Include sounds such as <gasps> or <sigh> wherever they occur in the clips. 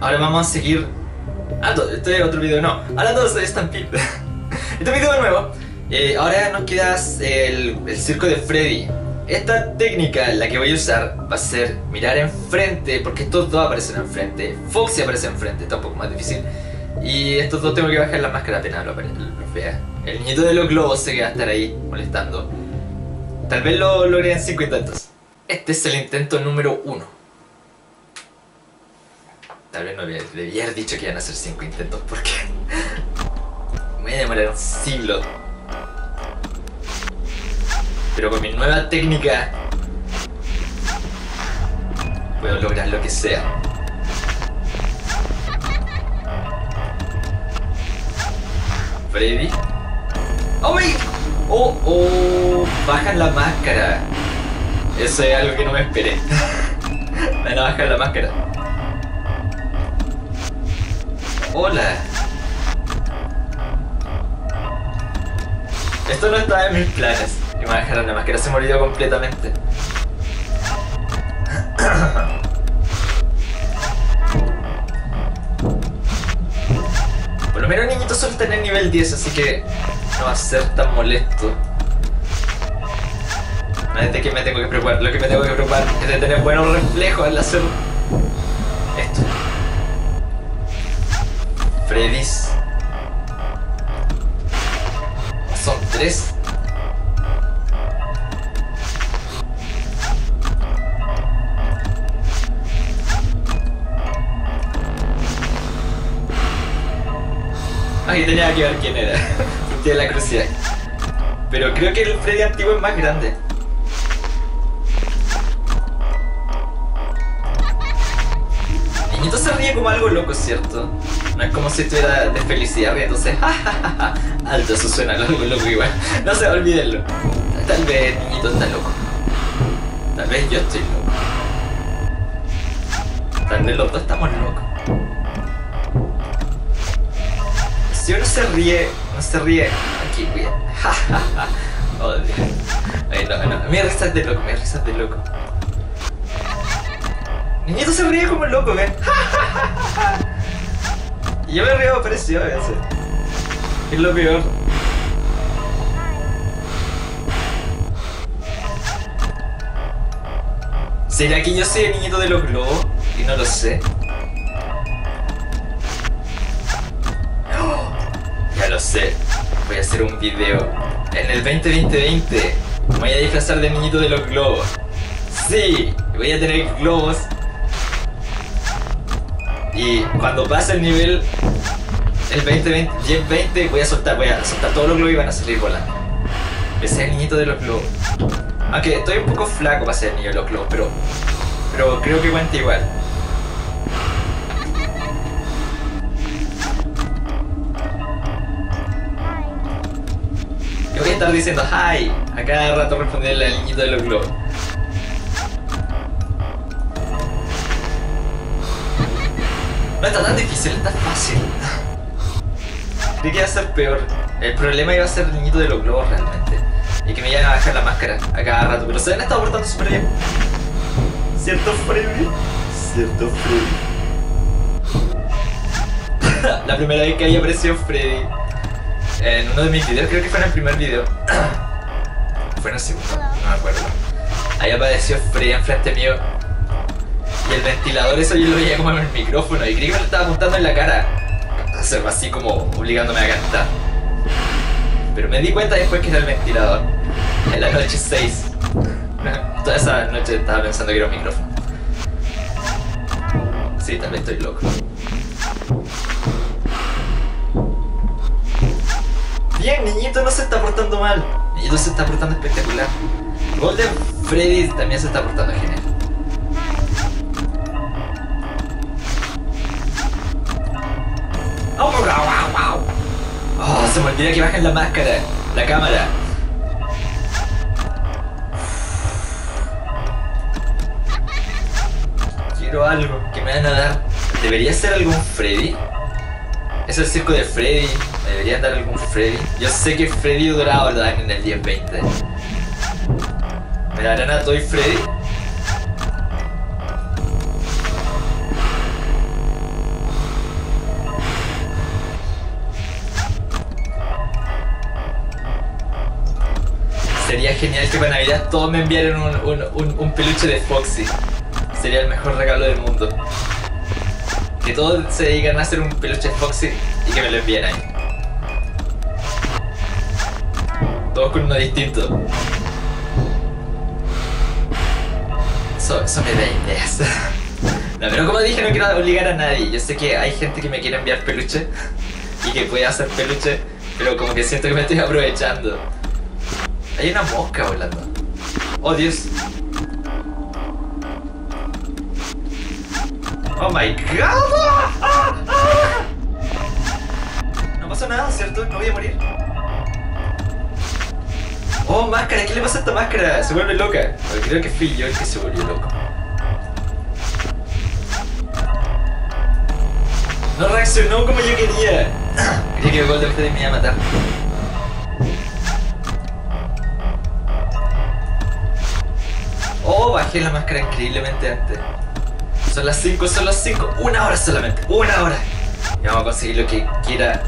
ahora vamos a seguir. Ah, este es otro video, no. Hablando de Stampede. <laughs> este video de nuevo. Eh, ahora nos queda el, el circo de Freddy. Esta técnica, la que voy a usar, va a ser mirar enfrente, porque estos dos aparecen enfrente. Foxy aparece enfrente, está un poco más difícil. Y estos dos tengo que bajar la máscara apenas lo, vea. El niñito de los globos se queda a estar ahí molestando. Tal vez lo logré en 5 intentos. Este es el intento número 1. Tal vez no había- debía haber dicho que iban a ser 5 intentos porque me voy a demorar un siglo. Pero con mi nueva técnica puedo lograr lo que sea. Freddy. ¡Oh, my! ¡Oh, oh! Bajan la máscara. Eso es algo que no me esperé. <laughs> Van a bajar la máscara. Hola. Esto no estaba en mis planes. Y me bajaron la máscara, se me olvidó completamente. Por lo menos el niñito solo está en el nivel 10, así que no va a ser tan molesto. No de que me tengo que preocupar, lo que me tengo que preocupar es de tener buenos reflejos al hacer Freddy's. Son tres. Ahí tenía que ver quién era. <laughs> Tiene la crucidad. Pero creo que el Freddy antiguo es más grande. Niñito se ríe como algo loco, ¿cierto? No es como si estuviera de felicidad riéndose. <laughs> Alto, eso suena algo loco igual. No se olvídenlo. Tal vez el niñito está loco. Tal vez yo estoy loco. Tal vez los dos estamos locos. Si uno se ríe, no se ríe. Aquí, cuida. <laughs> oh, Dios. No, no. Mi risa es de loco, mi risa de loco. Niñito se ríe como loco, ven. <laughs> y yo me río parecido a. Es lo peor. ¿Será que yo soy el niñito de los globos? Y no lo sé. ¡Oh! Ya lo sé. Voy a hacer un video. En el 2020 me voy a disfrazar de niñito de los globos. Sí, voy a tener globos. Y cuando pase el nivel el 2020, 10-20 voy a soltar, voy a soltar todos los globos y van a salir volando. Ese es el niñito de los globos. Aunque estoy un poco flaco para ser el niño de los globos, pero, pero creo que cuenta igual. Yo voy a estar diciendo hi a cada rato responderle al niñito de los globos. No está tan difícil, está fácil. Creí que iba a ser peor. El problema iba a ser el niñito de los globos realmente. Y que me iban a bajar la máscara a cada rato. Pero se han estado portando súper bien. ¿Cierto, Freddy? ¿Cierto, Freddy? <laughs> la primera vez que ahí apareció Freddy en uno de mis videos, creo que fue en el primer video. <clears throat> fue en el segundo, no me acuerdo. Ahí apareció Freddy enfrente mío. Y el ventilador, eso yo lo veía como en el micrófono. Y creí lo estaba apuntando en la cara. Hacer así como obligándome a cantar. Pero me di cuenta después que era el ventilador. En la noche 6. <laughs> Toda esa noche estaba pensando que era un micrófono. Sí, tal vez estoy loco. Bien, niñito no se está portando mal. Niñito se está portando espectacular. Golden Freddy también se está portando genial. ¡Oh! Oh, se me olvida que bajen la máscara, la cámara. Quiero algo que me van a dar. ¿Debería ser algún Freddy? Es el circo de Freddy. ¿Me deberían dar algún Freddy? Yo sé que Freddy Dorado lo dan en el 10-20. ¿Me darán a Toy Freddy? Genial que para Navidad todos me un, un peluche de Foxy. Sería el mejor regalo del mundo. Que todos se dedican a hacer un peluche de Foxy y que me lo envíen ahí. Todos con uno distinto. Eso, eso me da ideas. <laughs> No, pero como dije, no quiero obligar a nadie. Yo sé que hay gente que me quiere enviar peluche y que puede hacer peluche, pero como que siento que me estoy aprovechando. Hay una mosca volando. Oh, Dios. Oh my god. No pasó nada, ¿cierto? No voy a morir. Oh, máscara, ¿qué le pasa a esta máscara? Se vuelve loca. Creo que fui yo el que se volvió loco. No reaccionó como yo quería. <coughs> Quería que Golden Freddy me iba a matar. La máscara increíblemente antes. Son las 5, son las 5. Una hora solamente. Una hora. Y vamos a conseguir lo que quiera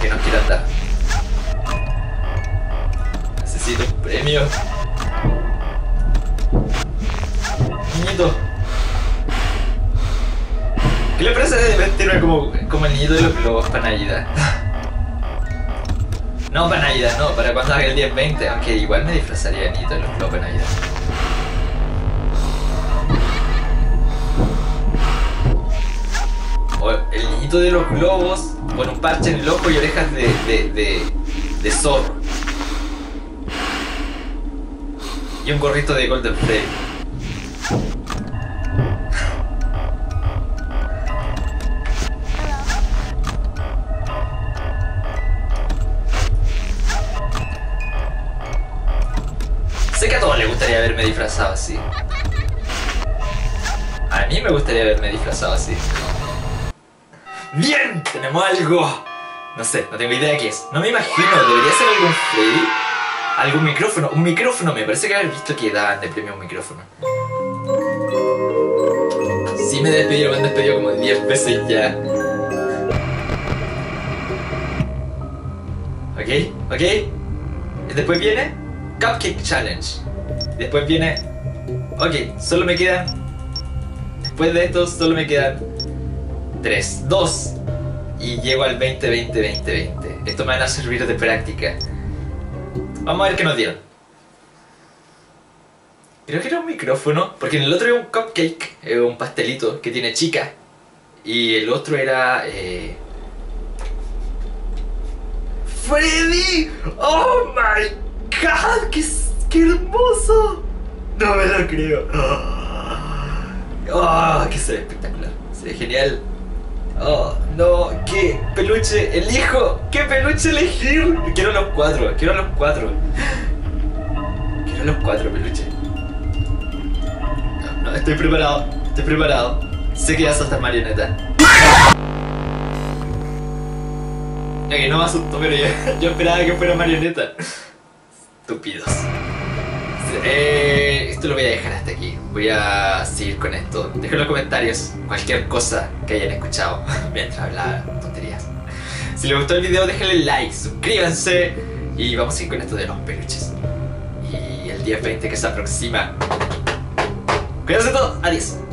que nos quieran dar. Necesito un premio. Niñito. ¿Qué le parece de vestirme como, como el niñito de los globos para Navidad? <laughs> No para Navidad, no, para cuando haga el 10-20, aunque igual me disfrazaría de niñito de los globos para Navidad. Niñito de los globos con un parche en el ojo y orejas de, de, de, de zorro. Y un gorrito de Golden Freddy. Sé que a todos les gustaría verme disfrazado así. A mí me gustaría verme disfrazado así. ¡Bien! Tenemos algo. No sé, no tengo idea de qué es. No me imagino, debería ser algún Freddy. Algún micrófono. Un micrófono, me parece que haber visto que daban de premio un micrófono. Sí me despedieron, me han despedido como 10 veces ya. Ok, ok. Después viene Cupcake Challenge. Después viene. Ok, solo me quedan. Después de esto, solo me quedan 3, 2 y llego al 20, 20, 20, 20. Esto me van a servir de práctica. Vamos a ver qué nos dieron. Creo que era un micrófono, porque en el otro era un cupcake, eh, un pastelito que tiene chica. Y el otro era. Eh... ¡Freddy! ¡Oh my god! ¡Qué, qué hermoso! No me lo creo. <gasps> ¡Oh! que se ve espectacular! Se ve genial. Oh, no, ¿qué peluche elijo? ¿Qué peluche elegir? Quiero los cuatro, quiero los cuatro. Quiero los cuatro peluches. No, no, estoy preparado, estoy preparado. Sé que vas a estar marioneta. Ya no me asustó, pero yo, <laughs> yo esperaba que fuera marioneta. Estúpidos. Eh, esto lo voy a dejar hasta aquí. Voy a seguir con esto. Dejen en los comentarios cualquier cosa que hayan escuchado <laughs> mientras hablaba tonterías. Si les gustó el video, déjenle like, suscríbanse y vamos a seguir con esto de los peluches. Y el día 20 que se aproxima. Cuídense todos. Adiós.